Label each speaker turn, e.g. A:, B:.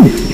A: you?